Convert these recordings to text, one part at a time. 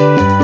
Música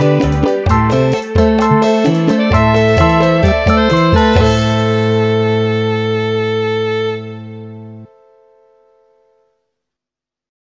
Música